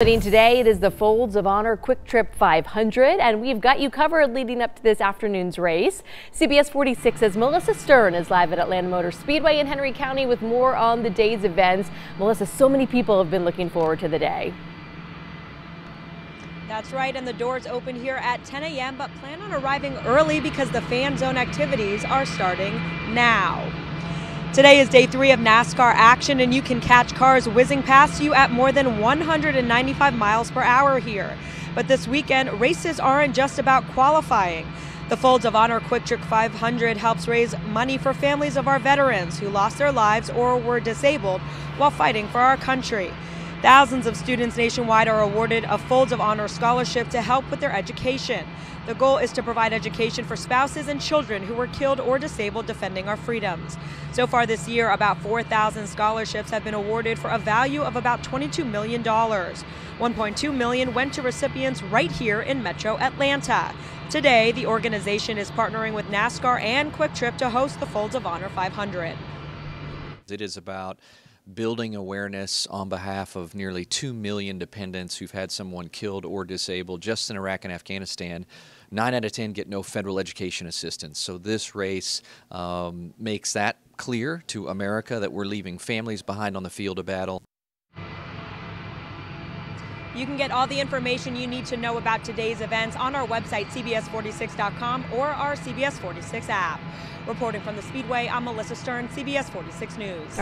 Today it is the Folds of Honor QuikTrip 500 and we've got you covered leading up to this afternoon's race. CBS 46's Melissa Stern is live at Atlanta Motor Speedway in Henry County with more on the day's events. Melissa, so many people have been looking forward to the day. That's right, and the doors open here at 10 a.m., but plan on arriving early because the fan zone activities are starting now. Today is day three of NASCAR action, and you can catch cars whizzing past you at more than 195 miles per hour here. But this weekend, races aren't just about qualifying. The Folds of Honor QuikTrip 500 helps raise money for families of our veterans who lost their lives or were disabled while fighting for our country. Thousands of students nationwide are awarded a Folds of Honor scholarship to help with their education. The goal is to provide education for spouses and children who were killed or disabled defending our freedoms. So far this year, about 4,000 scholarships have been awarded for a value of about $22 million. 1.2 million went to recipients right here in Metro Atlanta. Today, the organization is partnering with NASCAR and QuikTrip to host the Folds of Honor 500. It is about building awareness on behalf of nearly 2 million dependents who've had someone killed or disabled just in Iraq and Afghanistan. Nine out of 10 get no federal education assistance. So this race um, makes that clear to America that we're leaving families behind on the field of battle. You can get all the information you need to know about today's events on our website, CBS46.com, or our CBS 46 app. Reporting from the Speedway, I'm Melissa Stern, CBS 46 News.